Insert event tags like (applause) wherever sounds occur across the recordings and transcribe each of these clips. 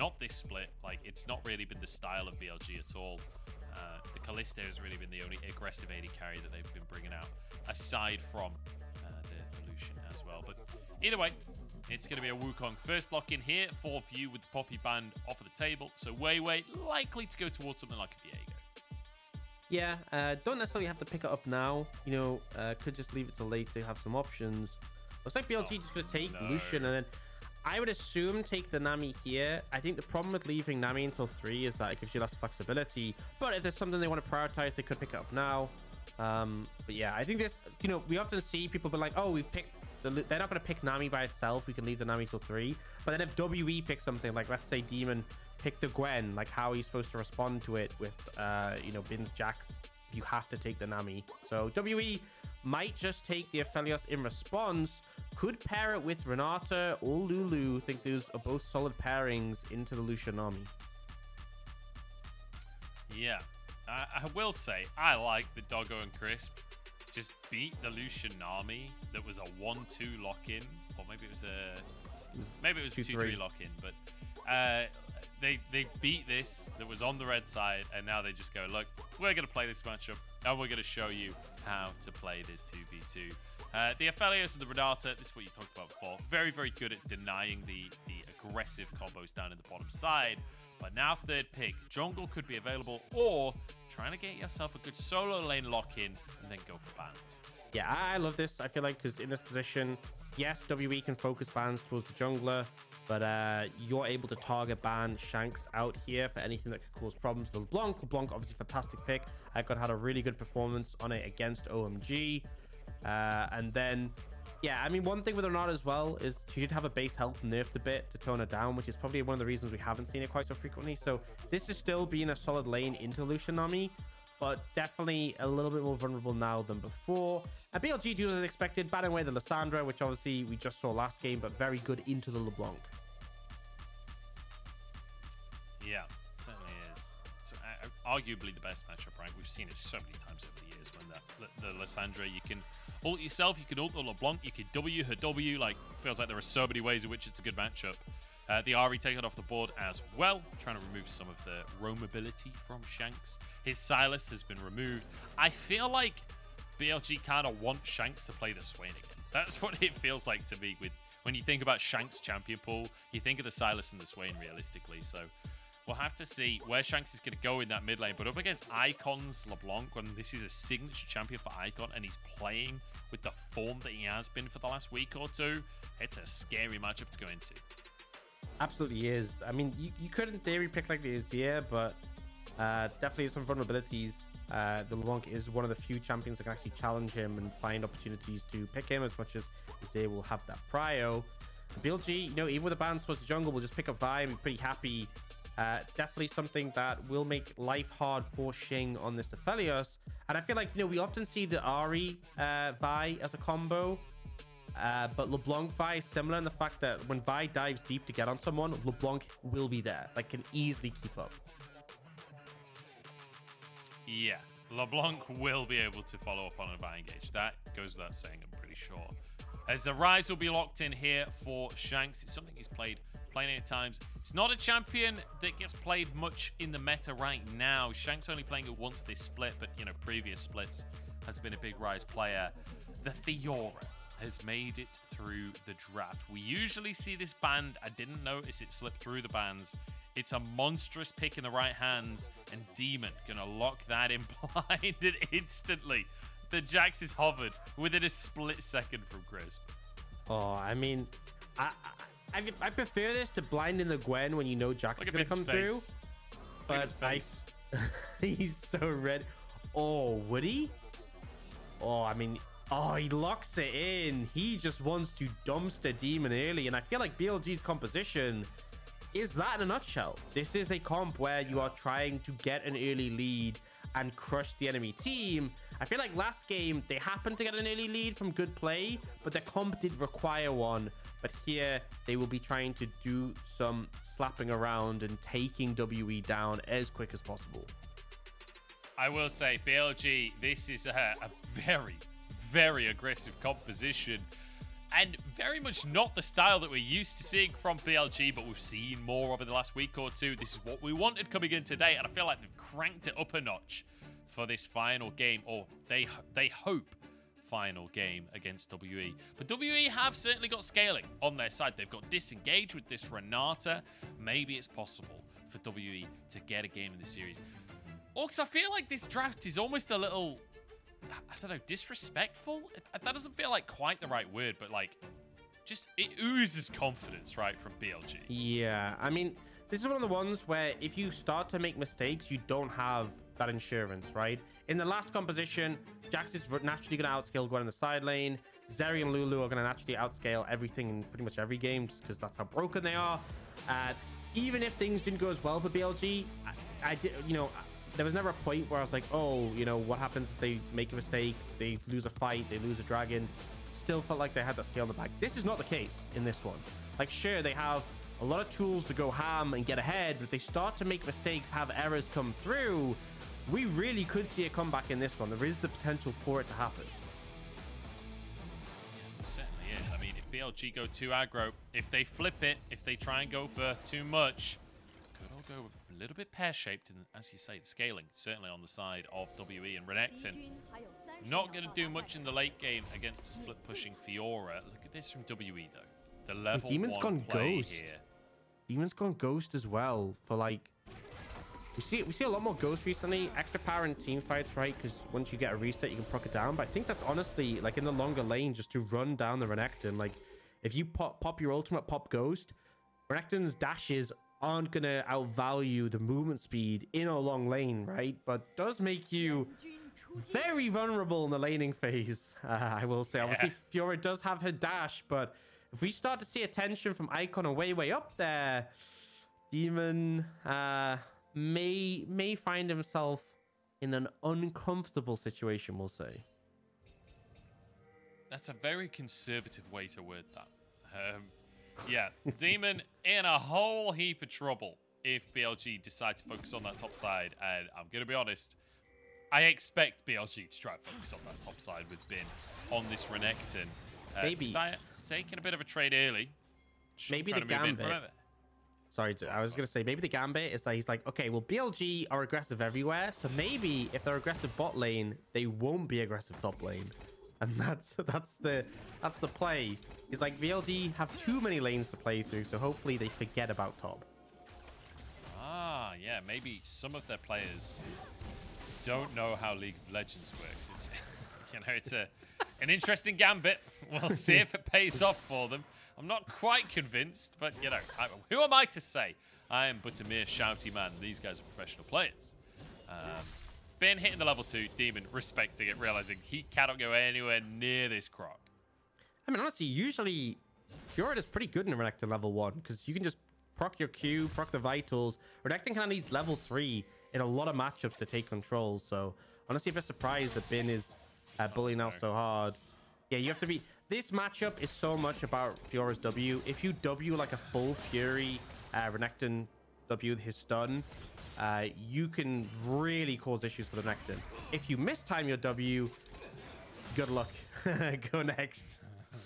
not this split. Like, it's not really been the style of BLG at all. Uh, the Kalista has really been the only aggressive AD carry that they've been bringing out, aside from uh, the Lucian as well. But either way, it's going to be a Wukong first lock in here for View with the Poppy Band off of the table. So Wei Wei likely to go towards something like a Viego. Yeah, uh, don't necessarily have to pick it up now. You know, uh, could just leave it till later, have some options. Looks like BLG oh, just going to take no. Lucian and then I would assume take the Nami here. I think the problem with leaving Nami until 3 is that it gives you less flexibility. But if there's something they want to prioritize, they could pick it up now. Um, but yeah, I think this, you know, we often see people be like, oh, we've picked, the, they're not going to pick Nami by itself. We can leave the Nami till 3. But then if WE picks something, like let's say Demon pick the Gwen, like how are you supposed to respond to it with, uh, you know, Bins Jax? You have to take the Nami. So WE might just take the Aphelios in response, could pair it with Renata or Lulu. I think those are both solid pairings into the Lucian Nami. Yeah, I, I will say I like the Doggo and Crisp. Just beat the Lucian Nami that was a 1-2 lock-in, or maybe it was a maybe it was a 2-3 lock-in, but uh, they they beat this that was on the red side, and now they just go, look, we're going to play this matchup, and we're going to show you how to play this 2v2. Uh, the Aphelios and the Renata, this is what you talked about before, very, very good at denying the, the aggressive combos down in the bottom side. But now third pick, jungle could be available, or trying to get yourself a good solo lane lock in and then go for bans. Yeah, I love this. I feel like because in this position, yes, WE can focus bans towards the jungler, but uh, you're able to target ban Shanks out here for anything that could cause problems. LeBlanc, LeBlanc, obviously fantastic pick. Icon had a really good performance on it against OMG. Uh, and then, yeah, I mean, one thing with Renata as well is she did have a base health nerfed a bit to tone her down, which is probably one of the reasons we haven't seen it quite so frequently. So this is still being a solid lane into Lucian Nami but definitely a little bit more vulnerable now than before. And BLG do as expected, batting away the Lissandra, which obviously we just saw last game, but very good into the LeBlanc. Yeah, certainly is. So, uh, arguably the best matchup rank. We've seen it so many times over the years when the, the Lissandra, you can ult yourself, you can ult the LeBlanc, you can W her W. Like, feels like there are so many ways in which it's a good matchup. Uh, the Ahri taken off the board as well, trying to remove some of the roamability from Shanks. His Sylas has been removed. I feel like BLG kind of want Shanks to play the Swain again. (laughs) That's what it feels like to me with when you think about Shanks champion pool, you think of the Sylas and the Swain realistically. So We'll have to see where Shanks is going to go in that mid lane. But up against Icon's LeBlanc, when this is a signature champion for Icon and he's playing with the form that he has been for the last week or two, it's a scary matchup to go into. Absolutely is. I mean, you, you could in theory pick like the Azir, but uh, definitely some vulnerabilities. Uh, the LeBlanc is one of the few champions that can actually challenge him and find opportunities to pick him as much as Azir will have that prio. BLG, you know, even with the bans towards the jungle, will just pick up Vi and be pretty happy uh, definitely something that will make life hard for Xing on this Aphelios. And I feel like, you know, we often see the Ahri uh, Vi as a combo. Uh, but LeBlanc Vi is similar in the fact that when Vi dives deep to get on someone, LeBlanc will be there. Like, can easily keep up. Yeah. LeBlanc will be able to follow up on a Vi engage. That goes without saying, I'm pretty sure. As the Ryze will be locked in here for Shanks. It's something he's played plenty of times. It's not a champion that gets played much in the meta right now. Shank's only playing it once this split, but, you know, previous splits has been a big Ryze player. The Fiora has made it through the draft. We usually see this band. I didn't notice it slip through the bands. It's a monstrous pick in the right hands, and Demon gonna lock that in (laughs) blinded instantly. The Jax is hovered within a split second from Crisp. Oh, I mean, I, I, I prefer this to blinding the Gwen when you know Jax is gonna come face. through. But I, (laughs) he's so red. Oh, would he? Oh, I mean, oh, he locks it in. He just wants to dumpster Demon early, and I feel like BLG's composition is that in a nutshell. This is a comp where you are trying to get an early lead and crush the enemy team. I feel like last game, they happened to get an early lead from good play, but the comp did require one. But here, they will be trying to do some slapping around and taking WE down as quick as possible. I will say, BLG, this is a, a very, very aggressive composition and very much not the style that we're used to seeing from BLG, but we've seen more over the last week or two. This is what we wanted coming in today, and I feel like they've cranked it up a notch for this final game, or they they hope final game against WE. But WE have certainly got scaling on their side. They've got disengaged with this Renata. Maybe it's possible for WE to get a game in the series. Aux, I feel like this draft is almost a little, I don't know, disrespectful. That doesn't feel like quite the right word, but like, just it oozes confidence, right, from BLG. Yeah, I mean, this is one of the ones where if you start to make mistakes, you don't have that insurance, right? In the last composition, Jax is naturally going to outscale Gwen in the side lane. Zeri and Lulu are going to naturally outscale everything in pretty much every game just because that's how broken they are. Uh, even if things didn't go as well for BLG, I, I did, you know, there was never a point where I was like, oh, you know, what happens if they make a mistake, they lose a fight, they lose a dragon. Still felt like they had that scale in the back. This is not the case in this one. Like, sure, they have a lot of tools to go ham and get ahead, but if they start to make mistakes, have errors come through, we really could see a comeback in this one. There is the potential for it to happen. It certainly is. I mean, if BLG go too aggro, if they flip it, if they try and go for too much, could all go a little bit pear-shaped, and as you say, scaling, certainly on the side of WE and Renekton. Not going to do much in the late game against a split-pushing Fiora. Look at this from WE, though. The level Demon's one gone play ghost. here. Demon's gone ghost as well for like we see we see a lot more ghosts recently. Extra power in team fights, right? Because once you get a reset, you can proc it down. But I think that's honestly like in the longer lane, just to run down the Renekton. Like if you pop pop your ultimate, pop ghost, Renekton's dashes aren't gonna outvalue the movement speed in a long lane, right? But does make you very vulnerable in the laning phase. Uh, (laughs) I will say, obviously, Fiora does have her dash, but if we start to see attention from Icon and Wei Wei up there, Demon. Uh, may may find himself in an uncomfortable situation, we'll say. That's a very conservative way to word that. Um, yeah, (laughs) Demon in a whole heap of trouble if BLG decide to focus on that top side. And I'm going to be honest, I expect BLG to try and focus on that top side with Bin on this Renekton. Uh, Maybe. Taking a bit of a trade early. Maybe the Gambit. Sorry, I was going to say, maybe the Gambit is that he's like, okay, well, BLG are aggressive everywhere. So maybe if they're aggressive bot lane, they won't be aggressive top lane. And (laughs) that's that's the that's the play. He's like, BLG have too many lanes to play through. So hopefully they forget about top. Ah, yeah, maybe some of their players don't know how League of Legends works. It's, (laughs) you know, it's a an interesting gambit. We'll see (laughs) if it pays off for them. I'm not quite convinced, but you know, I, who am I to say? I am but a mere shouty man. These guys are professional players. Um, Bin hitting the level two, Demon respecting it, realizing he cannot go anywhere near this croc. I mean, honestly, usually is pretty good in a Renekton level one because you can just proc your Q, proc the vitals. Renekton kind of needs level three in a lot of matchups to take control. So honestly, if I'm surprised that Bin is uh, bullying out so hard. Yeah, you have to be this matchup is so much about Fiora's W. If you W like a full Fury, uh, Renekton W with his stun, uh, you can really cause issues for the Renekton. If you mistime your W, good luck. (laughs) Go next. (laughs)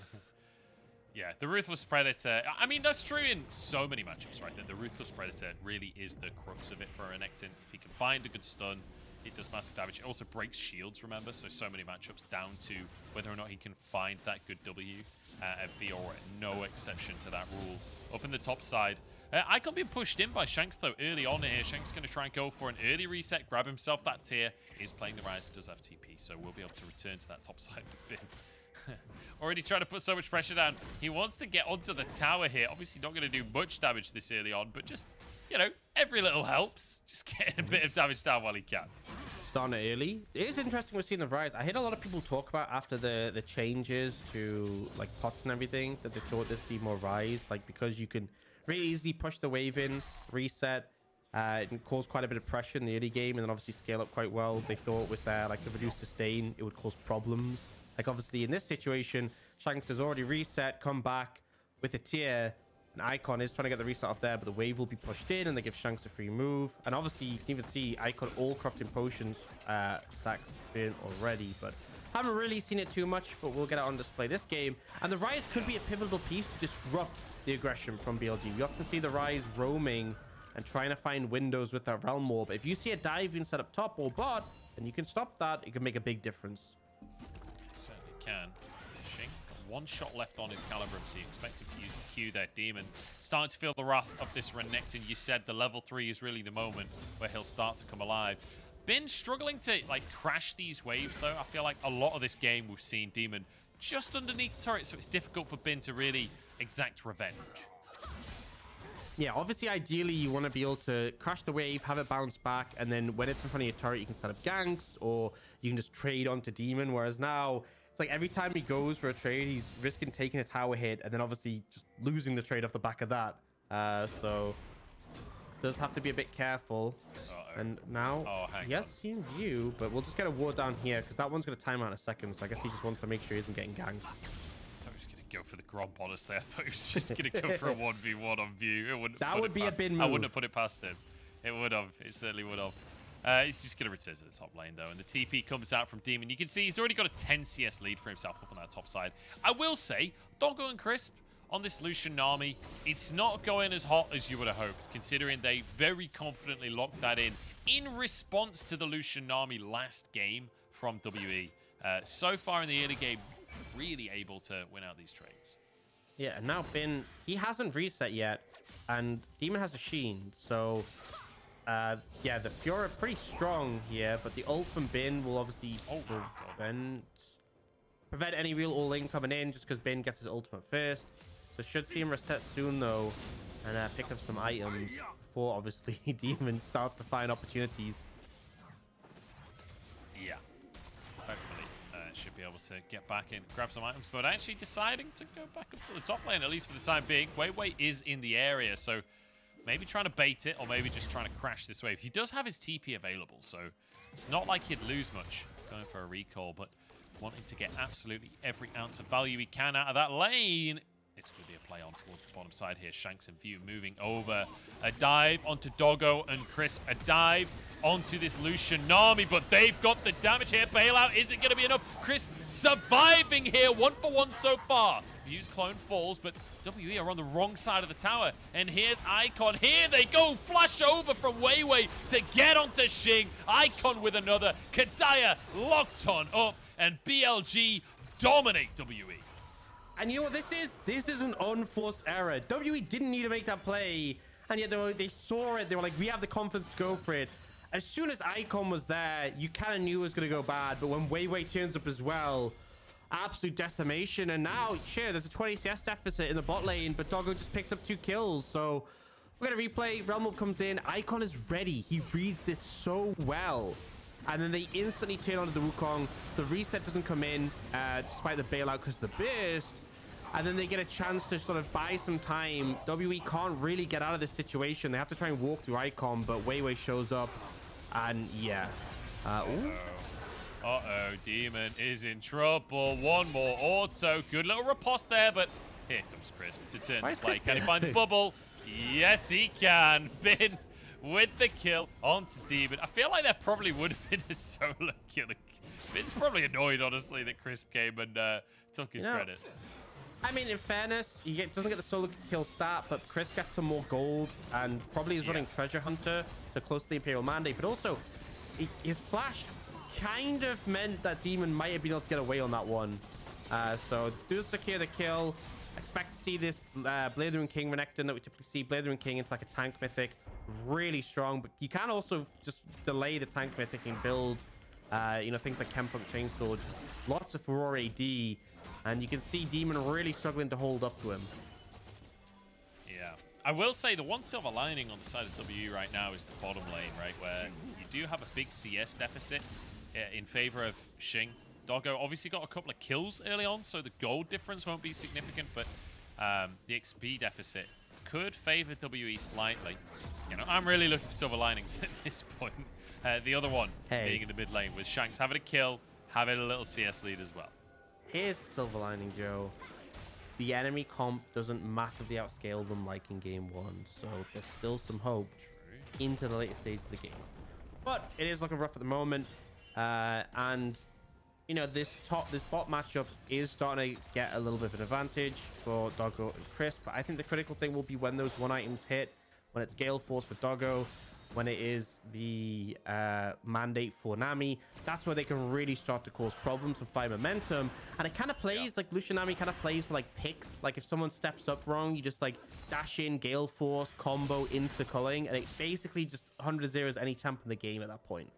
Yeah, the Ruthless Predator. I mean, that's true in so many matchups, right? That the Ruthless Predator really is the crux of it for Renekton. If he can find a good stun, it does massive damage. It also breaks shields, remember? So, so many matchups down to whether or not he can find that good W. Uh, and Fiora, no exception to that rule. Up in the top side, uh, Icon being pushed in by Shanks, though, early on here. Shanks going to try and go for an early reset, grab himself that tier. He's playing the Ryze, does have TP, so we'll be able to return to that top (laughs) side. (laughs) Already trying to put so much pressure down. He wants to get onto the tower here. Obviously not going to do much damage this early on, but just, you know, every little helps. Just getting a bit of damage down while he can. Starting early. It is interesting we're seeing the Ryze. I heard a lot of people talk about after the, the changes to, like, pots and everything, that they thought there'd be more Ryze. like, because you can really easily push the wave in, reset, uh, and cause quite a bit of pressure in the early game, and then obviously scale up quite well. They thought with their, like, the reduced sustain, it would cause problems. Like, obviously, in this situation, Shanks has already reset, come back with a tier. An Icon is trying to get the reset off there, but the wave will be pushed in, and they give Shanks a free move. And obviously, you can even see Icon all crafting potions uh, stacks in already. But Haven't really seen it too much, but we'll get it on display this game. And the Ryze could be a pivotal piece to disrupt the aggression from BLG. We often see the Ryze roaming and trying to find windows with that Realm Warp. But if you see a dive being set up top or bot, and you can stop that, it can make a big difference. Certainly can. One shot left on his Calibrum, so you expect him to use the Q there, Demon. Starting to feel the wrath of this Renekton. You said the level 3 is really the moment where he'll start to come alive. Been struggling to like crash these waves though. I feel like a lot of this game we've seen Demon just underneath turret, so it's difficult for Bin to really exact revenge. Yeah, obviously, ideally, you want to be able to crash the wave, have it bounce back, and then when it's in front of your turret, you can set up ganks, or you can just trade onto Demon. Whereas now, it's like every time he goes for a trade, he's risking taking a tower hit, and then obviously just losing the trade off the back of that. Uh, so, does have to be a bit careful. Uh -oh. And now, oh, yes, seen view, but we'll just get a ward down here, because that one's going to time out in a second, so I guess he just wants to make sure he isn't getting ganked I was going to go for the Gromp, honestly. I thought he was just going to go for a (laughs) 1v1 on view. It wouldn't that would be past, a bin move. I wouldn't have put it past him. It would have. It certainly would have. Uh, he's just going to return to the top lane, though. And the TP comes out from Demon. You can see he's already got a 10 CS lead for himself up on that top side. I will say, Doggo and Crisp on this Lucian Nami, it's not going as hot as you would have hoped, considering they very confidently locked that in in response to the Lucian Nami last game from WE. Uh, so far in the early game, really able to win out these trades. Yeah, and now Bin, he hasn't reset yet, and Demon has a Sheen, so uh, yeah, the Fiora pretty strong here, but the ult from Bin will obviously oh, prevent prevent any real all-in coming in just because Bin gets his ultimate first. So should see him reset soon though, and uh, pick up some items before obviously (laughs) Demon starts to find opportunities. Yeah. Hopefully, uh, should be able to get back and grab some items, but actually deciding to go back up to the top lane, at least for the time being. Wei Wei is in the area, so maybe trying to bait it or maybe just trying to crash this wave. He does have his TP available, so it's not like he'd lose much going for a recall, but wanting to get absolutely every ounce of value he can out of that lane it's going to be a play on towards the bottom side here. Shanks and View moving over. A dive onto Doggo and Crisp. A dive onto this Lucian Nami, but they've got the damage here. Bailout isn't going to be enough. Crisp surviving here, one for one so far. View's clone falls, but WE are on the wrong side of the tower. And here's Icon. Here they go. Flash over from Weiwei to get onto Xing. Icon with another. Kedaya locked on up. And BLG dominate WE. And you know what this is? This is an unforced error. WE didn't need to make that play. And yet they, were, they saw it. They were like, we have the confidence to go for it. As soon as Icon was there, you kind of knew it was going to go bad. But when Wei Wei turns up as well, absolute decimation. And now, sure, there's a 20 CS deficit in the bot lane, but Doggo just picked up two kills. So we're going to replay. Realm Warp comes in. Icon is ready. He reads this so well and then they instantly turn onto the Wukong. The reset doesn't come in, uh, despite the bailout because of the burst and then they get a chance to sort of buy some time. WE can't really get out of this situation. They have to try and walk through Icon, but Weiwei shows up, and yeah. Uh. Uh-oh, Demon is in trouble. One more auto. Good little riposte there, but here comes Crisp to turn the play. Can he find the bubble? Yes, he can. (laughs) Bin with the kill onto Demon. I feel like there probably would have been a (laughs) solo kill. Bin's probably annoyed, honestly, that Crisp came and uh, took his credit. I mean, in fairness, he get, doesn't get the solo kill start, but Crisp gets some more gold and probably is yeah. running Treasure Hunter to close to the Imperial Mandate. But also, he, his flash kind of meant that Demon might have been able to get away on that one. Uh, so do secure the kill. Expect to see this uh, Blathering King Renekton that we typically see. Blathering King, it's like a tank mythic. Really strong, but you can also just delay the tank mythic and build, uh, you know, things like Chempunk Chainsaw. Just lots of Furore AD and you can see Demon really struggling to hold up to him. Yeah. I will say the one silver lining on the side of W right now is the bottom lane, right? Where you do have a big CS deficit in favor of Xing. Doggo obviously got a couple of kills early on, so the gold difference won't be significant, but um, the XP deficit could favor WE slightly. You know, I'm really looking for silver linings (laughs) at this point. Uh, the other one hey. being in the mid lane with Shanks having a kill, having a little CS lead as well. Here's the silver lining, Joe. The enemy comp doesn't massively outscale them like in game one, so there's still some hope into the later stage of the game. But it is looking rough at the moment, uh, and you know, this top, this bot matchup is starting to get a little bit of an advantage for Doggo and Crisp. But I think the critical thing will be when those one items hit, when it's Gale Force for Doggo, when it is the uh, mandate for Nami, that's where they can really start to cause problems and find momentum. And it kind of plays yeah. like Lucian Nami kind of plays for like picks. Like if someone steps up wrong, you just like dash in Gale Force combo into culling, and it basically just 100 zeros any champ in the game at that point.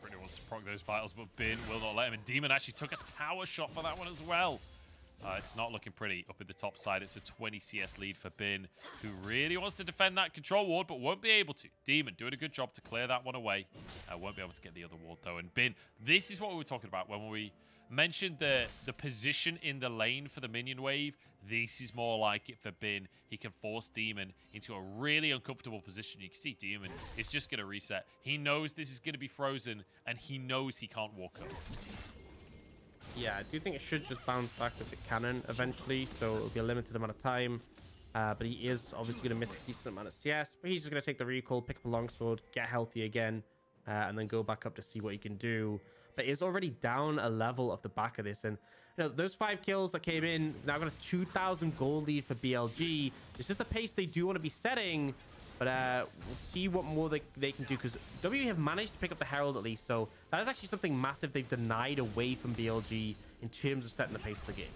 Yeah, it's even desperate. He wants to proc those vitals, but Bin will not let him. And Demon actually took a tower shot for that one as well. Uh, it's not looking pretty up at the top side. It's a 20 CS lead for Bin, who really wants to defend that control ward, but won't be able to. Demon doing a good job to clear that one away. Uh, won't be able to get the other ward, though. And Bin, this is what we were talking about when we mentioned the, the position in the lane for the minion wave. This is more like it for Bin. He can force Demon into a really uncomfortable position. You can see Demon is just going to reset. He knows this is going to be frozen, and he knows he can't walk up. Yeah, I do think it should just bounce back with the cannon eventually, so it'll be a limited amount of time. Uh, but he is obviously going to miss a decent amount of CS, but he's just going to take the recall, pick up a longsword, get healthy again, uh, and then go back up to see what he can do. But he's already down a level of the back of this, and you know those five kills that came in now got a 2,000 gold lead for BLG. It's just the pace they do want to be setting, but uh, we'll see what more they, they can do because W have managed to pick up the Herald at least. So that is actually something massive they've denied away from BLG in terms of setting the pace of the game.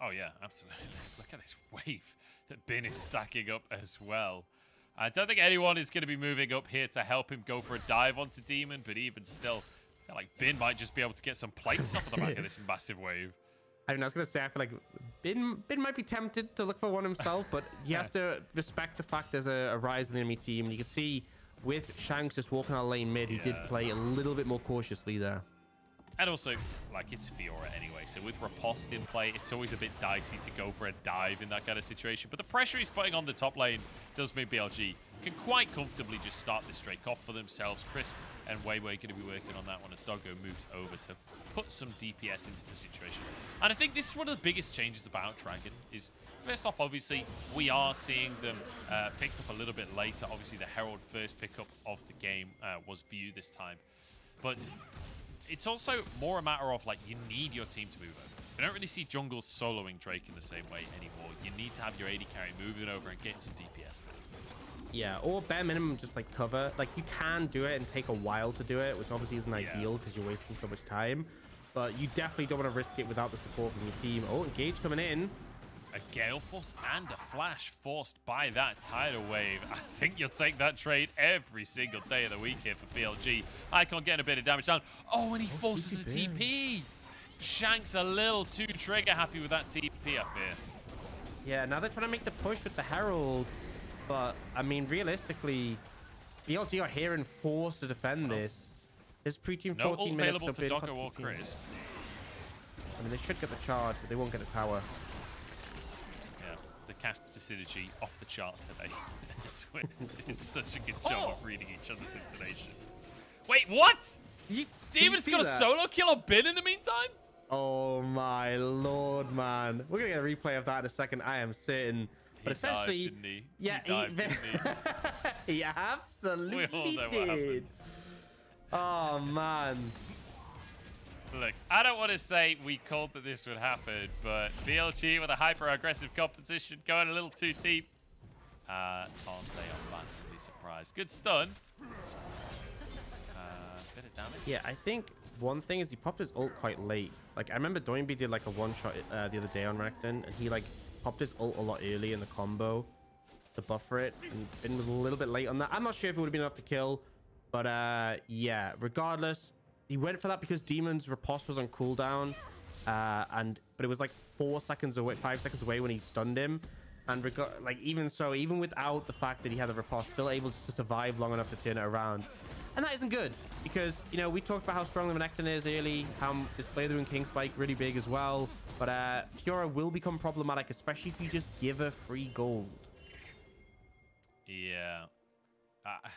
Oh, yeah, absolutely. (laughs) Look at this wave that Bin is stacking up as well. I don't think anyone is going to be moving up here to help him go for a dive onto Demon, but even still, I like Bin might just be able to get some plates off of the back of this (laughs) massive wave. I mean, I was gonna say I feel like Bin Bin might be tempted to look for one himself, but he has to respect the fact there's a, a Ryze in the enemy team. And you can see with Shanks just walking out lane mid, he yeah. did play a little bit more cautiously there. And also, like, it's Fiora anyway, so with Riposte in play, it's always a bit dicey to go for a dive in that kind of situation. But the pressure he's putting on the top lane does mean BLG can quite comfortably just start this Drake off for themselves. Crisp and Weiwei going to be working on that one as Doggo moves over to put some DPS into the situation. And I think this is one of the biggest changes about Dragon is, first off, obviously, we are seeing them uh, picked up a little bit later. Obviously, the Herald first pickup of the game uh, was View this time. But it's also more a matter of, like, you need your team to move over. We don't really see jungles soloing Drake in the same way anymore. You need to have your AD carry moving over and getting some DPS. Yeah, or bare minimum, just like cover. Like you can do it and take a while to do it, which obviously isn't yeah. ideal because you're wasting so much time. But you definitely don't want to risk it without the support from your team. Oh, Engage coming in. A Gale Force and a Flash forced by that Tidal Wave. I think you'll take that trade every single day of the week here for BLG. Icon getting a bit of damage down. Oh, and he oh, forces a TP. Shanks a little too trigger happy with that TP, up here. Yeah, now they're trying to make the push with the Herald. But, I mean, realistically, BLG are here and forced to defend oh. this. This pre-team no 14 minutes available for Doggo or Crisp. I mean, they should get the charge, but they won't get the power. Yeah, the cast synergy off the charts today. (laughs) (laughs) it's such a good job oh! of reading each other's intonation. Wait, what? You, David's got a that? solo kill on Bin in the meantime? Oh my lord, man. We're going to get a replay of that in a second. I am certain but essentially, dived, he? yeah, he, dived, he? (laughs) he absolutely did. Oh man. Look, I don't want to say we called that this would happen, but BLG with a hyper-aggressive composition going a little too deep. Uh, can't say I'm massively surprised. Good stun. Uh, bit of damage. Yeah, I think one thing is he popped his ult quite late. Like, I remember Doinby did like a one-shot uh, the other day on Renekton, and he like popped his ult a lot early in the combo to buffer it. And Bin was a little bit late on that. I'm not sure if it would have been enough to kill. But uh, yeah, regardless, he went for that because Demon's riposte was on cooldown. Uh, and but it was like four seconds away, five seconds away when he stunned him. And like even so, even without the fact that he had the riposte, still able to survive long enough to turn it around. And that isn't good because, you know, we talked about how strong the Renekton is early, how this the Rune King Spike really big as well. But uh, Fiora will become problematic, especially if you just give her free gold. Yeah. Uh, (laughs)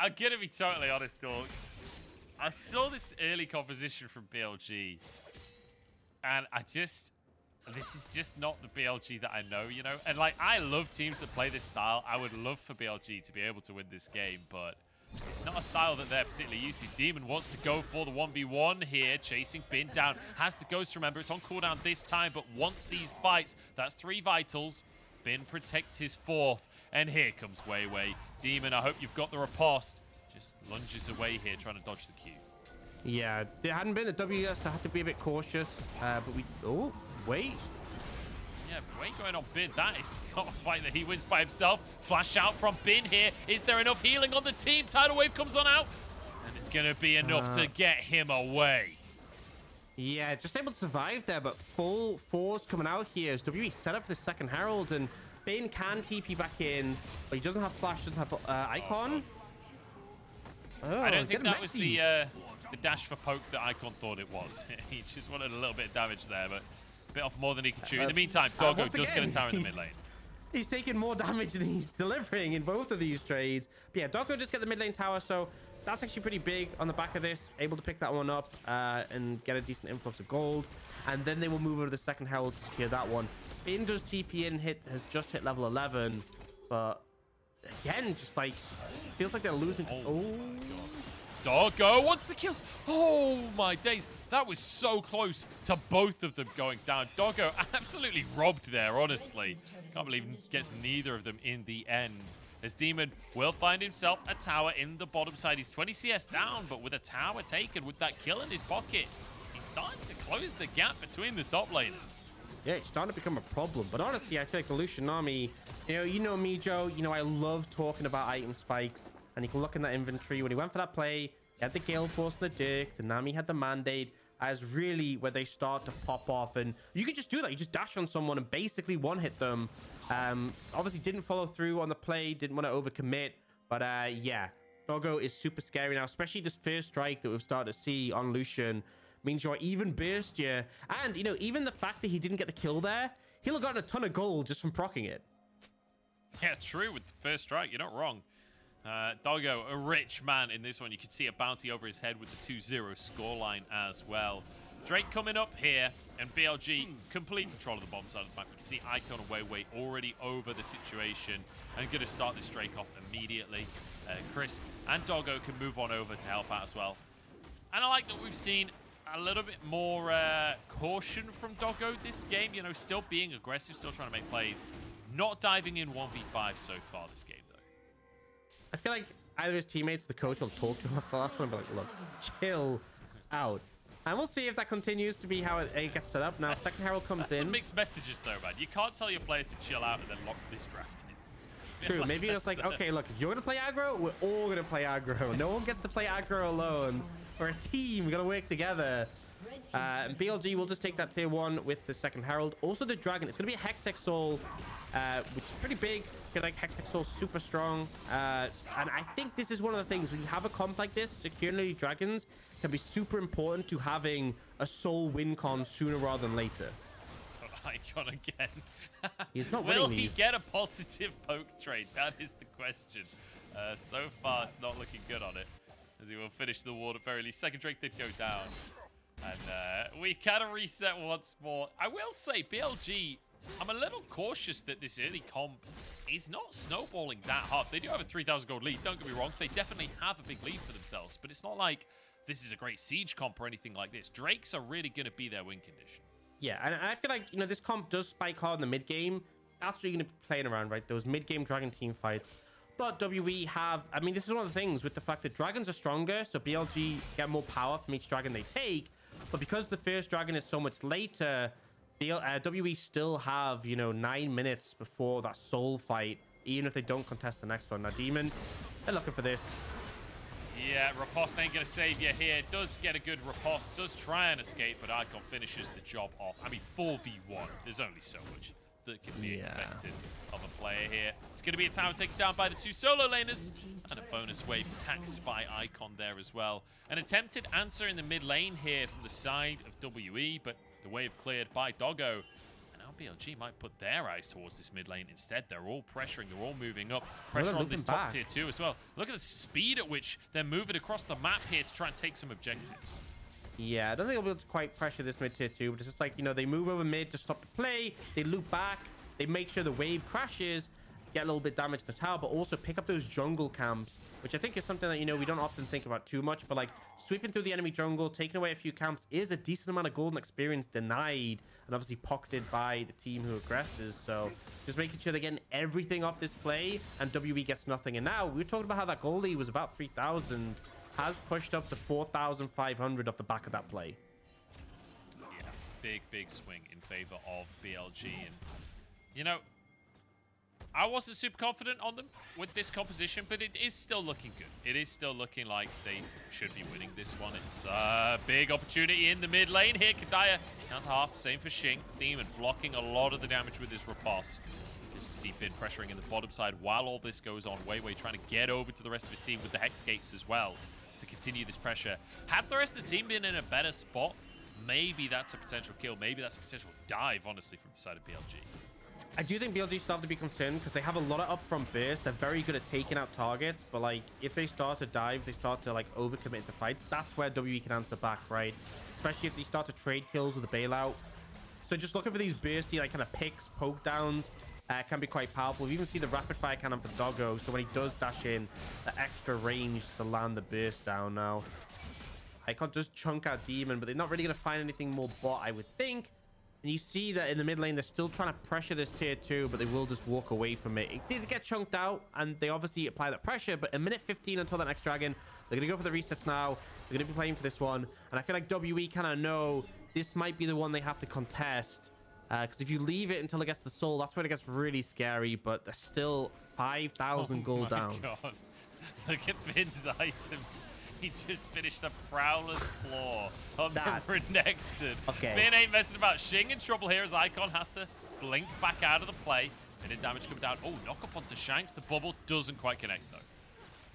I'm going to be totally honest, dogs. I saw this early composition from BLG, and I just this is just not the BLG that I know, you know? And, like, I love teams that play this style. I would love for BLG to be able to win this game, but It's not a style that they're particularly used to. Demon wants to go for the 1v1 here, chasing Bin down. Has the Ghost, remember, it's on cooldown this time, but once these fights, that's three vitals. Bin protects his fourth, and here comes Weiwei. Demon, I hope you've got the riposte. Just lunges away here, trying to dodge the Q. Yeah, there hadn't been the WS, so I had to be a bit cautious. Uh, but we... Oh, wait. Yeah, Weiwei going on Bin. That is (laughs) not a fight that he wins by himself. Flash out from Bin here. Is there enough healing on the team? Tidal Wave comes on out. And it's going to be enough uh, to get him away. Yeah, just able to survive there, but full force coming out here as WE set up the second Herald, and Bin can TP back in, but he doesn't have flash, doesn't have uh, icon. Oh, I don't think that was the uh, the dash for poke that Icon thought it was. (laughs) he just wanted a little bit of damage there, but bit off more than he can chew. In the uh, meantime, uh, Doggo uh, does again, get a tower in the mid lane. He's taking more (laughs) damage than he's delivering in both of these trades. But yeah, Doggo just get the mid lane tower, so that's actually pretty big on the back of this. Able to pick that one up uh, and get a decent influx of gold. And then they will move over to the second herald to secure that one. Bin does TP in hit has just hit level 11, but again, just like feels like they're losing. Oh, oh. Doggo wants the kills. Oh my days. That was so close to both of them going down. Doggo absolutely robbed there, honestly. Can't believe he gets neither of them in the end. As Demon will find himself a tower in the bottom side. He's 20 CS down, but with a tower taken, with that kill in his pocket, he's starting to close the gap between the top laners. Yeah, it's starting to become a problem. But honestly, I feel like the Lucian Nami, you know, you know me, Joe. You know, I love talking about item spikes. And you can look in that inventory. When he went for that play, he had the Gale Force and the Dirk. The Nami had the Mandate as really where they start to pop off. And you can just do that. You just dash on someone and basically one-hit them. Um, obviously didn't follow through on the play. Didn't want to overcommit. But uh, yeah, Doggo is super scary now, especially this first strike that we've started to see on Lucian means you're even burst you. And, you know, even the fact that he didn't get the kill there, he'll have gotten a ton of gold just from procking it. Yeah, true. With the first strike, you're not wrong. Uh, Doggo, a rich man in this one. You can see a bounty over his head with the 2-0 scoreline as well. Drake coming up here, and BLG complete control of the bomb side of the map. We can see Icon and Weiwei already over the situation and going to start this Drake off immediately. Uh, Crisp and Doggo can move on over to help out as well. And I like that we've seen a little bit more uh, caution from Doggo this game. You know, still being aggressive, still trying to make plays. Not diving in 1v5 so far this game. I feel like either his teammates or the coach will talk to him after the last one, but like, look, chill out. And we'll see if that continues to be how it, it gets set up. Now, that's, second Herald comes in. Some mixed messages, though, man. You can't tell your player to chill out and then lock this draft in. (laughs) True. Maybe it's like, okay, look, if you're going to play aggro, we're all going to play aggro. (laughs) No one gets to play aggro alone. We're a team. we got to work together. Uh, and BLG will just take that tier one with the second Herald. Also, the Dragon. It's going to be a Hextech Soul, uh, which is pretty big like Hextech Soul super strong. Uh, and I think this is one of the things when you have a comp like this, security dragons can be super important to having a soul win con sooner rather than later. (laughs) Icon again. He's not (laughs) Will he these. get a positive poke trade? That is the question. Uh, so far, it's not looking good on it. As he will finish the ward at very least. Second Drake did go down. And uh, we kind of reset once more. I will say, BLG I'm a little cautious that this early comp is not snowballing that hard. They do have a 3,000 gold lead, don't get me wrong. They definitely have a big lead for themselves, but it's not like this is a great siege comp or anything like this. Drakes are really going to be their win condition. Yeah, and I feel like, you know, this comp does spike hard in the mid game. That's what you're going to be playing around, right? Those mid game Dragon team fights. But WE have, I mean, this is one of the things with the fact that Dragons are stronger, so BLG get more power from each Dragon they take. But because the first Dragon is so much later, uh, WE still have, you know, nine minutes before that soul fight, even if they don't contest the next one. Now, Demon, they're looking for this. Yeah, Riposte ain't going to save you here. Does get a good Riposte, does try and escape, but Icon finishes the job off. I mean, 4v1. There's only so much that can be yeah. expected of a player here. It's going to be a tower taken down by the two solo laners, and a bonus wave taxed by Icon there as well. An attempted answer in the mid lane here from the side of WE, but the wave cleared by Doggo. And now BLG might put their eyes towards this mid lane instead. They're all pressuring. They're all moving up. Pressure on this top tier too as well. Look at the speed at which they're moving across the map here to try and take some objectives. Yeah, I don't think I'll be able to quite pressure this mid tier 2, but it's just like, you know, they move over mid to stop the play, they loop back, they make sure the wave crashes, get a little bit damage to the tower, but also pick up those jungle camps, which I think is something that, you know, we don't often think about too much. But like sweeping through the enemy jungle, taking away a few camps is a decent amount of golden experience denied and obviously pocketed by the team who aggresses. So just making sure they're getting everything off this play and WE gets nothing. And now we were talking about how that goalie was about 3,000, has pushed up to 4,500 off the back of that play. Yeah, big, big swing in favor of BLG. And, you know, I wasn't super confident on them with this composition, but it is still looking good. It is still looking like they should be winning this one. It's a big opportunity in the mid lane here. Kedaya counts half. Same for Xing. Demon blocking a lot of the damage with his riposte. This is Seafin pressuring in the bottom side while all this goes on. Weiwei trying to get over to the rest of his team with the Hex Gates as well to continue this pressure. Had the rest of the team been in a better spot, maybe that's a potential kill. Maybe that's a potential dive, honestly, from the side of BLG. I do think BLG still have to be concerned because they have a lot of upfront burst. They're very good at taking out targets, but like if they start to dive, they start to like overcommit to fights. That's where WE can answer back, right? Especially if they start to trade kills with a bailout. So just looking for these bursty like kind of picks, poke downs, uh, can be quite powerful. We even see the rapid fire cannon for Doggo. So when he does dash in, the extra range to land the burst down now. I can't just chunk out Demon, but they're not really going to find anything more bot, I would think. And you see that in the mid lane, they're still trying to pressure this tier 2, but they will just walk away from it. It did get chunked out, and they obviously apply that pressure, but a minute 15 until that next dragon. They're going to go for the resets now. They're going to be playing for this one. And I feel like WE kind of know this might be the one they have to contest. Because uh, if you leave it until it gets the soul, that's when it gets really scary. But they're still 5,000 oh gold down. God. (laughs) Look at Bin's items. He just finished a Prowler's Claw on that. the Renekton. Okay. Bin ain't messing about. Xing in trouble here as Icon has to blink back out of the play. Minute damage coming down. Oh, knock up onto Shanks. The bubble doesn't quite connect, though.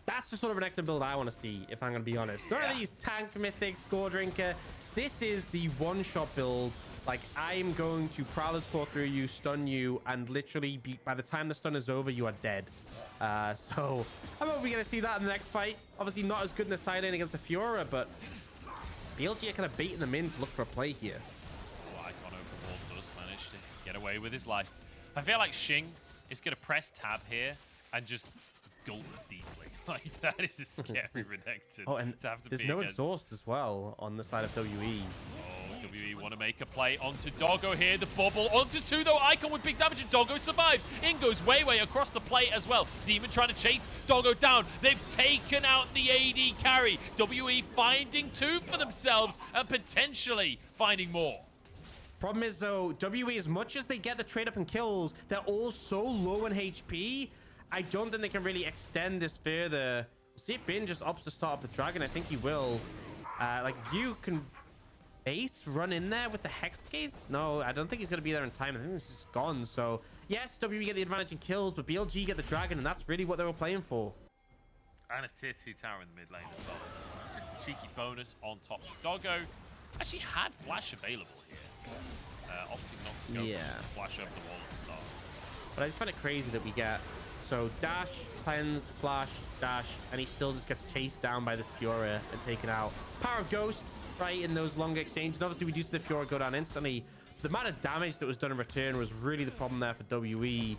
That's the sort of Renekton build I want to see, if I'm going to be honest. None yeah. of these tank mythics, Goredrinker. This is the one-shot build. Like, I'm going to Prowler's Claw through you, stun you, and literally, be, by the time the stun is over, you are dead. Uh, so I'm hoping we're going to see that in the next fight. Obviously not as good in the side lane against the Fiora, but BLG are kind of baiting them in to look for a play here. Oh, Icon Overhaul does manage to get away with his life. I feel like Xing is going to press tab here and just gulp deeply. (laughs) Like, that is a scary (laughs) Renekton oh, and to have to there's no against. exhaust as well on the side of WE. WWE want to make a play onto Doggo here. The bubble onto two, though. Icon with big damage, and Doggo survives. In goes Weiwei across the plate as well. Demon trying to chase Doggo down. They've taken out the AD carry. WE finding two for themselves and potentially finding more. Problem is, though, WE, as much as they get the trade up and kills, they're all so low in HP. I don't think they can really extend this further. See if Bin just opts to start up the dragon. I think he will. Uh, like, View can base run in there with the Hex Gates? No, I don't think he's going to be there in time. I think this is gone. So, yes, WE get the advantage in kills, but BLG get the Dragon, and that's really what they were playing for. And a tier 2 tower in the mid lane as well. Just a cheeky bonus on top. So Doggo actually had Flash available here. Uh, opting not to go, yeah. just to flash over the wall at the start. But I just find it crazy that we get... So, dash, cleanse, flash, dash, and he still just gets chased down by this Fiora and taken out. Power of Ghost, right in those long exchanges. And obviously, we do see the Fiora go down instantly. The amount of damage that was done in return was really the problem there for WE.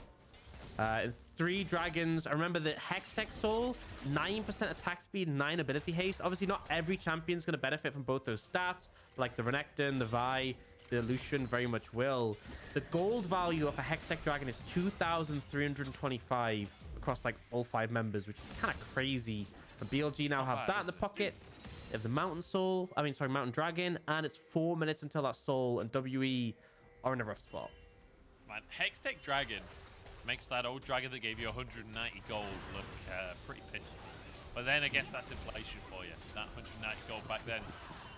Uh, three dragons. I remember the Hextech Soul, 9% attack speed, 9 ability haste. Obviously, not every champion is going to benefit from both those stats, like the Renekton, the Vi, the Lucian very much will. The gold value of a Hextech Dragon is 2,325 across like all five members, which is kind of crazy. And BLG now have that in the pocket of the Mountain Soul. I mean, sorry, Mountain Dragon. And it's four minutes until that Soul. And WE are in a rough spot. Man, Hextech Dragon makes that old dragon that gave you 190 gold look uh, pretty pitiful. But then I guess that's inflation for you. That 190 gold back then,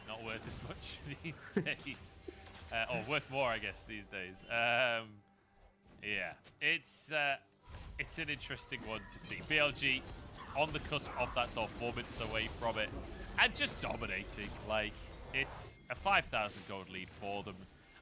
not worth as much (laughs) these days. Uh, or worth more, I guess, these days. Um, yeah, it's uh, it's an interesting one to see. BLG on the cusp of that of four minutes away from it and just dominating. Like, it's a 5,000 gold lead for them.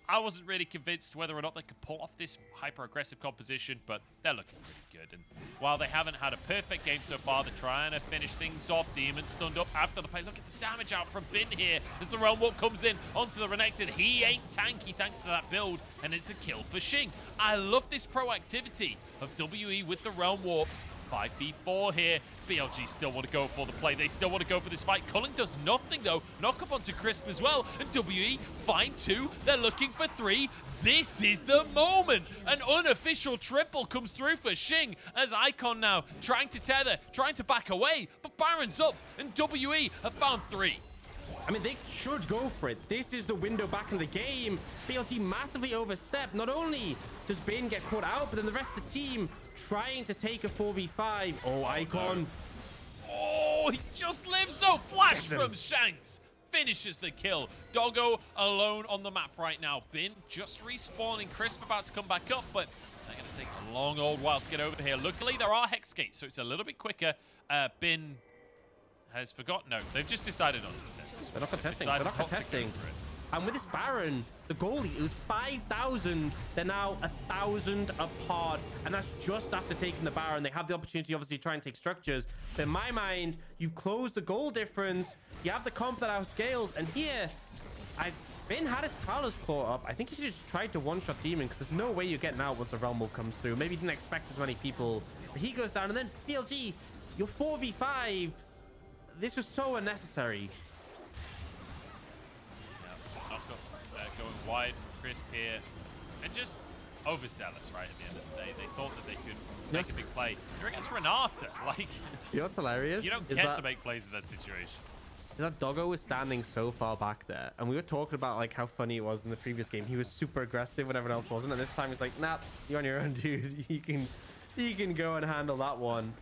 I wasn't really convinced whether or not they could pull off this hyper-aggressive composition, but they're looking pretty good. And while they haven't had a perfect game so far, they're trying to finish things off. Demon stunned up after the play. Look at the damage out from Bin here as the Realm Warp comes in onto the Renekton. He ain't tanky thanks to that build, and it's a kill for Xing. I love this proactivity of WE with the Realm Warps. 5v4 here. BLG still want to go for the play. They still want to go for this fight. Culling does nothing, though. Knock up onto Crisp as well. And WE find two. They're looking for three. This is the moment. An unofficial triple comes through for Xing as Icon now trying to tether, trying to back away. But Baron's up and WE have found three. I mean, they should go for it. This is the window back in the game. BLG massively overstepped. Not only does Bin get caught out, but then the rest of the team trying to take a 4v5. Oh, Icon. Oh, he just lives. No flash from Shanks. Finishes the kill. Doggo alone on the map right now. Bin just respawning. Crisp about to come back up, but they're going to take a long old while to get over here. Luckily, there are Hex Gates, so it's a little bit quicker. Uh, Bin has forgotten. No, they've just decided not to contest this. They're not contesting. They're not contesting. And with this Baron, the goalie, it was 5,000. They're now a 1,000 apart. And that's just after taking the Baron. They have the opportunity, obviously, to try and take structures. But in my mind, you've closed the goal difference. You have the comp that outscales. And here, I've been had his Prowler's Claw up. I think he should just try to one-shot Demon because there's no way you're getting out once the Realm Warp comes through. Maybe he didn't expect as many people. But he goes down. And then BLG, you're 4v5 this was so unnecessary. Wide from Crisp here. And just overzealous, right, at the end of the day. They thought that they could make yes. a big play. You're against Renata. (laughs) Like, you know what's hilarious? You don't get that, to make plays in that situation. That Doggo was standing so far back there, and we were talking about like how funny it was in the previous game. He was super aggressive when everyone else wasn't, and this time he's like, "Nah, you're on your own, (laughs) dude. You can, you can go and handle that one."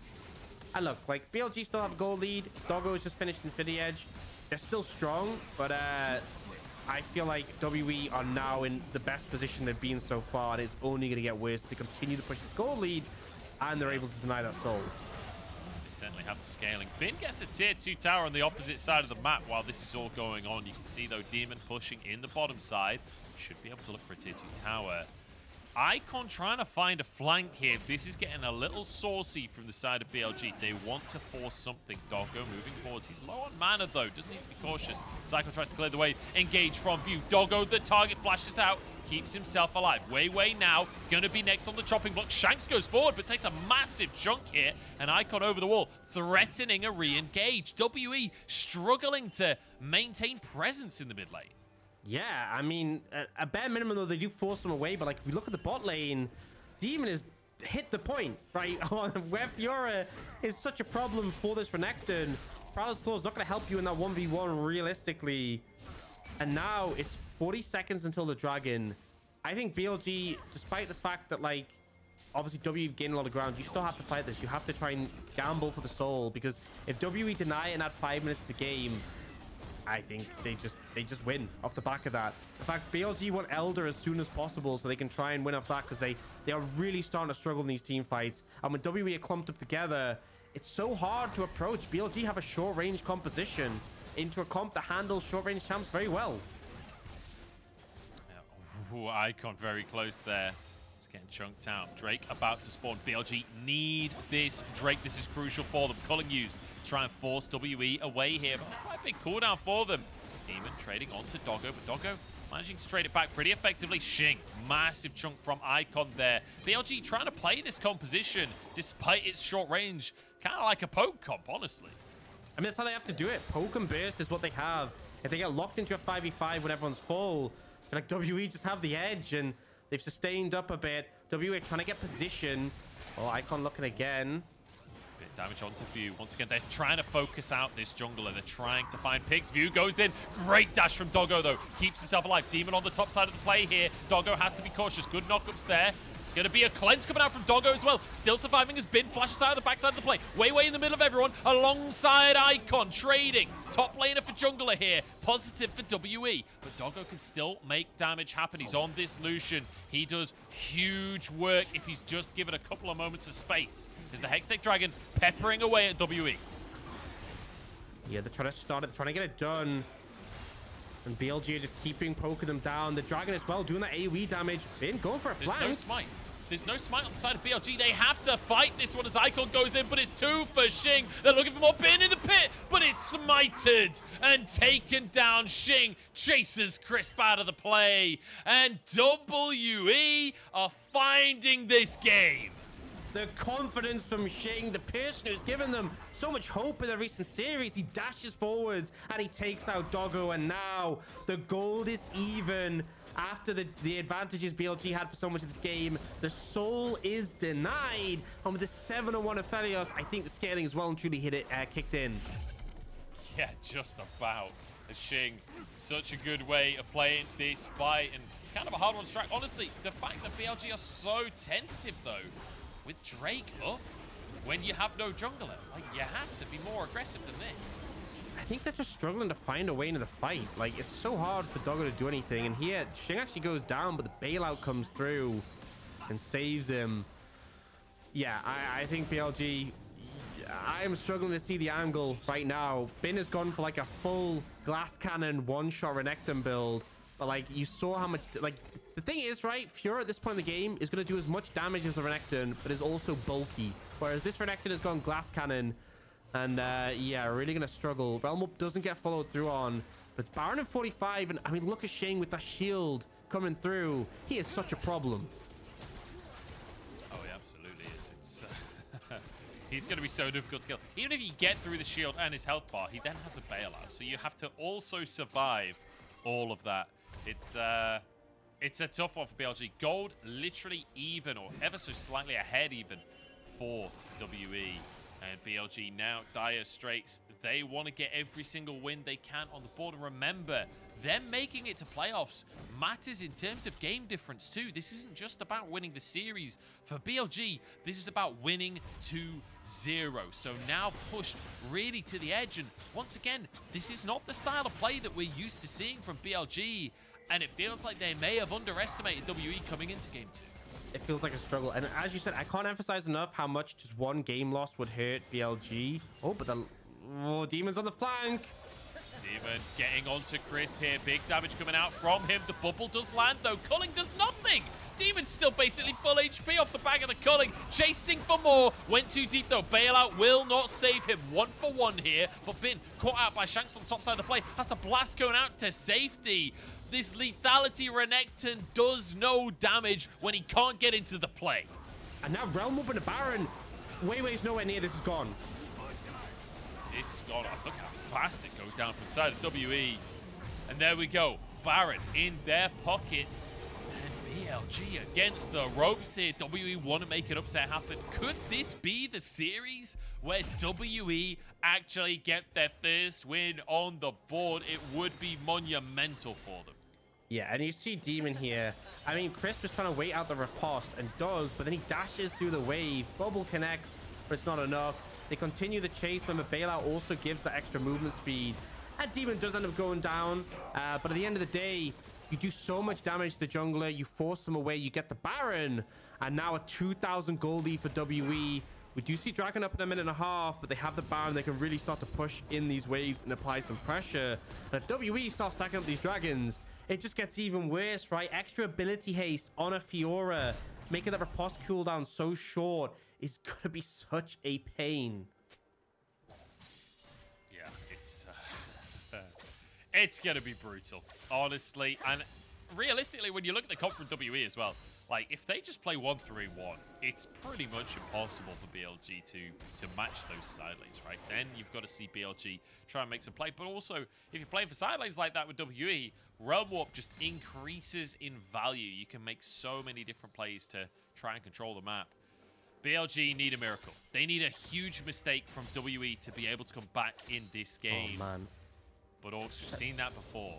And look, like, BLG still have a goal lead. Doggo is just finished Infinity Edge. They're still strong, but uh, I feel like WE are now in the best position they've been so far, and it's only going to get worse. They continue to push the goal lead, and they're able to deny that soul. They certainly have the scaling. Bin gets a tier 2 tower on the opposite side of the map while this is all going on. You can see, though, Demon pushing in the bottom side. Should be able to look for a tier 2 tower. Icon trying to find a flank here. This is getting a little saucy from the side of BLG. They want to force something. Doggo moving forwards. He's low on mana, though. Just needs to be cautious. Zycon tries to clear the way. Engage from View. Doggo, the target, flashes out. Keeps himself alive. Wei Wei now going to be next on the chopping block. Shanks goes forward, but takes a massive chunk here. And Icon over the wall, threatening a re-engage. WE struggling to maintain presence in the mid lane. Yeah, I mean, a, bare minimum, though, they do force them away. But, like, if we look at the bot lane, Demon has hit the point, right? (laughs) Oh, Where Fiora is such a problem for this Renekton. Prowler's Claw is not going to help you in that 1v1 realistically. And now it's 40 seconds until the Dragon. I think BLG, despite the fact that, like, obviously WE gained a lot of ground, you still have to fight this. You have to try and gamble for the soul because if WE deny and add five minutes to the game, I think they just they just win off the back of that. In fact, BLG want Elder as soon as possible so they can try and win off that because they, they are really starting to struggle in these team fights. And when WE are clumped up together, it's so hard to approach. BLG have a short-range composition into a comp that handles short-range champs very well. Ooh, Icon very close there getting chunked out. Drake about to spawn. BLG need this Drake. This is crucial for them. Culling use. Try and force WE away here. But it's quite a big cooldown for them. Demon trading onto Doggo, but Doggo managing to trade it back pretty effectively. Xing, massive chunk from Icon there. BLG trying to play this composition despite its short range. Kind of like a poke comp, honestly. I mean, that's how they have to do it. Poke and burst is what they have. If they get locked into a 5v5 when everyone's full, like WE just have the edge and They've sustained up a bit. WE trying to get position. Oh, Icon looking again. Damage onto View. Once again, they're trying to focus out this jungler. They're trying to find picks. View goes in. Great dash from Doggo, though. Keeps himself alive. Demon on the top side of the play here. Doggo has to be cautious. Good knockups there. It's going to be a cleanse coming out from Doggo as well. Still surviving has Bin. Flashes out of the backside of the play. Wei Wei in the middle of everyone. Alongside Icon. Trading. Top laner for jungler here. Positive for WE. But Doggo can still make damage happen. He's on this Lucian. He does huge work if he's just given a couple of moments of space. Is the Hextech Dragon peppering away at WE. Yeah, they're trying to start it. They're trying to get it done. And BLG are just keeping poking them down. The Dragon as well doing that AoE damage. Bin going for a There's flank. no smite. There's no smite on the side of BLG. They have to fight this one as Icon goes in, but it's two for Xing. They're looking for more Bin in the pit, but it's smited and taken down. Xing chases Crisp out of the play, and WE are finding this game. The confidence from Xing, the person who's given them so much hope in the recent series. He dashes forwards and he takes out Doggo, and now the gold is even after the, the advantages BLG had for so much of this game. The soul is denied. And with the 7-1 Aphelios, I think the scaling as well and truly hit it, uh, kicked in. Yeah, just about. Xing, such a good way of playing this fight and kind of a hard one to strike. Honestly, the fact that BLG are so tentative though, with Drake up, when you have no jungler, like you have to be more aggressive than this. I think they're just struggling to find a way into the fight. Like, it's so hard for Doggo to do anything. And here, Xing actually goes down, but the bailout comes through and saves him. Yeah, I, I think BLG... I am struggling to see the angle right now. Bin has gone for like a full glass cannon one-shot Renekton build. But like, you saw how much... Like, the thing is, right? Fiora at this point in the game is going to do as much damage as the Renekton, but is also bulky. Whereas this Renekton has gone glass cannon and uh, yeah, really going to struggle. Realm Warp doesn't get followed through on. But it's Baron at 45. And I mean, look at Shane with that shield coming through. He is such a problem. Oh, he absolutely is. It's uh, (laughs) He's going to be so difficult to kill. Even if you get through the shield and his health bar, he then has a bailout. So you have to also survive all of that. It's uh, it's a tough one for BLG. Gold literally even or ever so slightly ahead even for WE. And uh, BLG now, Dire Straits, they want to get every single win they can on the board. And remember, them making it to playoffs matters in terms of game difference too. This isn't just about winning the series. For BLG, this is about winning 2-0. So now pushed really to the edge. And once again, this is not the style of play that we're used to seeing from BLG. And it feels like they may have underestimated WE coming into game two it feels like a struggle. And as you said, I can't emphasize enough how much just one game loss would hurt BLG. Oh, but the oh, Demon's on the flank. Demon getting onto Crisp here. Big damage coming out from him. The bubble does land, though. Culling does nothing. Demon's still basically full HP off the back of the Culling. Chasing for more. Went too deep, though. Bailout will not save him. One for one here. But Bin caught out by Shanks on top side of the play. Has to blast going out to safety this lethality Renekton does no damage when he can't get into the play. And now Realm Warp in the Baron. Wei Wei's nowhere near. This is gone. This is gone. Oh, look how fast it goes down from the side of WE. And there we go. Baron in their pocket. And BLG against the ropes here. WE want to make an upset happen. Could this be the series where WE actually get their first win on the board? It would be monumental for them. Yeah, and you see Demon here. I mean, Crisp is trying to wait out the riposte and does, but then he dashes through the wave. Bubble connects, but it's not enough. They continue the chase, the bailout also gives the extra movement speed. And Demon does end up going down, uh, but at the end of the day, you do so much damage to the jungler, you force them away, you get the Baron, and now a 2,000 gold lead for WE. We do see Dragon up in a minute and a half, but they have the Baron. They can really start to push in these waves and apply some pressure. And if WE starts stacking up these Dragons, it just gets even worse, right? Extra ability haste on a Fiora, making that riposte cooldown so short is (laughs) going to be such a pain. Yeah, it's uh, (laughs) it's going to be brutal, honestly. And realistically, when you look at the comp from WE as well, like if they just play 1-3-1, it's pretty much impossible for BLG to to match those side lanes, right? Then you've got to see BLG try and make some play. But also, if you're playing for side lanes like that with WE, Realm Warp just increases in value. You can make so many different plays to try and control the map. BLG need a miracle. They need a huge mistake from WE to be able to come back in this oh, game. Oh, man. But Orcs, we've seen that before.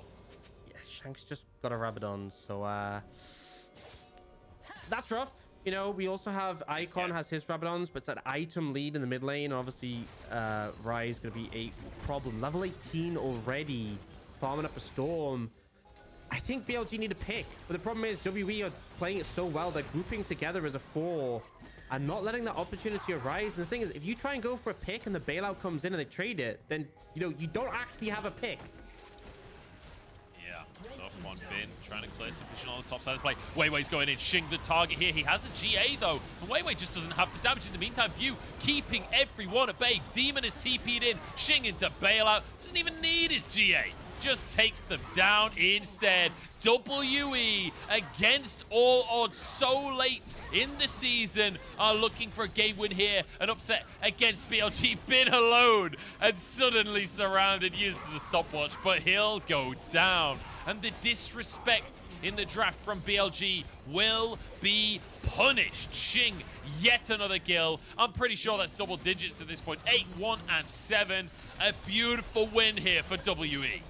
Yeah, Shanks just got a Rabadon, so uh, that's rough. You know, we also have Icon has his Rabadons, but it's that item lead in the mid lane. Obviously, uh, is going to be a problem. Level 18 already, farming up a Storm. I think BLG need a pick. But the problem is WE are playing it so well. They're grouping together as a four and not letting that opportunity arise. And the thing is, if you try and go for a pick and the bailout comes in and they trade it, then, you know, you don't actually have a pick. Come on, Bin, trying to clear some vision on the top side of the play. Weiwei's going in, Xing the target here. He has a GA though, and Weiwei just doesn't have the damage. In the meantime, View keeping everyone at bay. Demon is TP'd in, Xing into bailout. Doesn't even need his GA just takes them down instead. WE against all odds so late in the season are looking for a game win here. An upset against BLG. Bin alone and suddenly surrounded. Uses a stopwatch, but he'll go down. And the disrespect in the draft from BLG will be punished. Xing, yet another kill. I'm pretty sure that's double digits at this point. 8, 1, and 7. A beautiful win here for WE.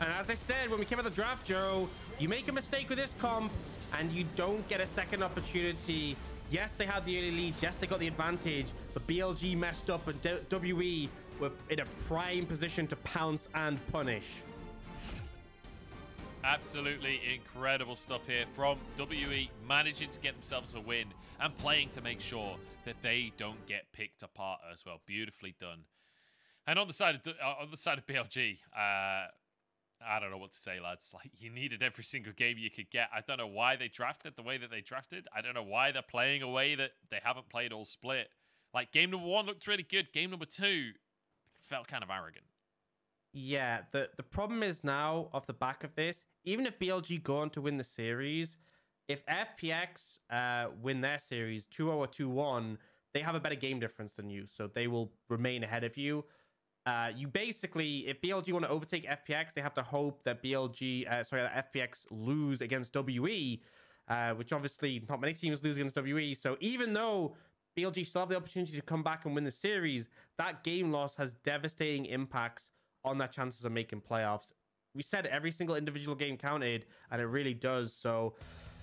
And as I said, when we came out the draft, Joe, you make a mistake with this comp and you don't get a second opportunity. Yes, they had the early lead. Yes, they got the advantage. But BLG messed up and WE were in a prime position to pounce and punish. Absolutely incredible stuff here from WE, managing to get themselves a win and playing to make sure that they don't get picked apart as well. Beautifully done. And on the side of uh, on the side of BLG, uh, I don't know what to say, lads. Like you needed every single game you could get. I don't know why they drafted the way that they drafted. I don't know why they're playing a way that they haven't played all split. Like game number one looked really good. Game number two felt kind of arrogant. Yeah, the the problem is now off the back of this, even if BLG go on to win the series, if FPX uh, win their series 2-0 or 2-1, they have a better game difference than you, so they will remain ahead of you. Uh, you basically, if BLG want to overtake FPX, they have to hope that BLG, uh, sorry, that FPX lose against WE, uh, which obviously not many teams lose against WE. So even though BLG still have the opportunity to come back and win the series, that game loss has devastating impacts on their chances of making playoffs. We said every single individual game counted, and it really does. So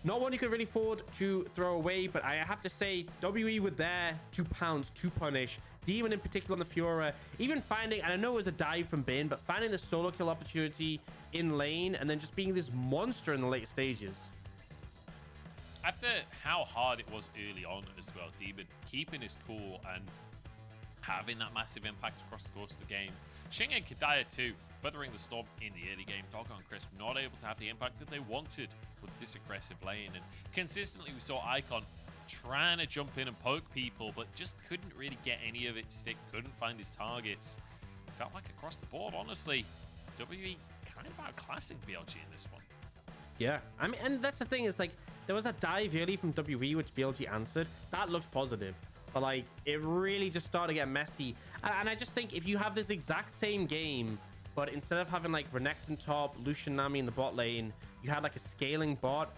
not one you can really afford to throw away, but I have to say, WE were there to pounce, to punish. Demon in particular on the Fiora, even finding, and I know it was a dive from Bin, but finding the solo kill opportunity in lane and then just being this monster in the late stages. After how hard it was early on as well, Demon keeping his cool and having that massive impact across the course of the game. Xing and Kedaya too, weathering the storm in the early game. Doggo and Crisp not able to have the impact that they wanted with this aggressive lane. And consistently we saw Icon trying to jump in and poke people, but just couldn't really get any of it to stick, couldn't find his targets. Felt like across the board, honestly, WE kind of outclassing BLG in this one. Yeah, I mean, and that's the thing is like, there was a dive early from WE, which BLG answered. That looks positive. But like, it really just started to get messy. And, and I just think if you have this exact same game, but instead of having like Renekton top, Lucian Nami in the bot lane, you had like a scaling bot,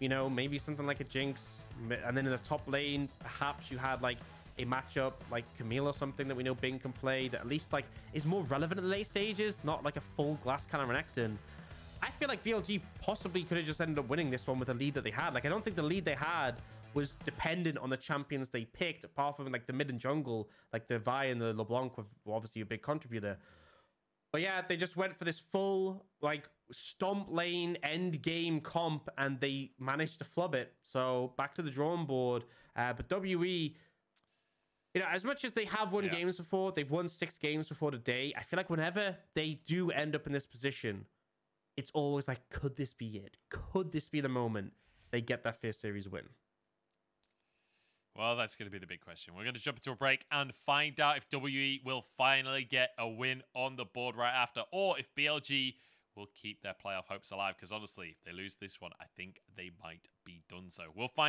you know, maybe something like a Jinx, and then in the top lane, perhaps you had like a matchup like Camille or something that we know Bin can play that at least like is more relevant in the late stages, not like a full glass kind of Renekton. I feel like BLG possibly could have just ended up winning this one with the lead that they had. Like, I don't think the lead they had was dependent on the champions they picked, apart from like the mid and jungle, like the Vi and the LeBlanc were obviously a big contributor. But yeah, they just went for this full like stomp lane end game comp and they managed to flub it. So back to the drawing board. Uh, but WE, you know, as much as they have won yeah. games before, they've won six games before today. I feel like whenever they do end up in this position, it's always like, could this be it? Could this be the moment they get that first series win? Well, that's going to be the big question. We're going to jump into a break and find out if WE will finally get a win on the board right after, or if BLG will keep their playoff hopes alive. Because honestly, if they lose this one, I think they might be done so. We'll find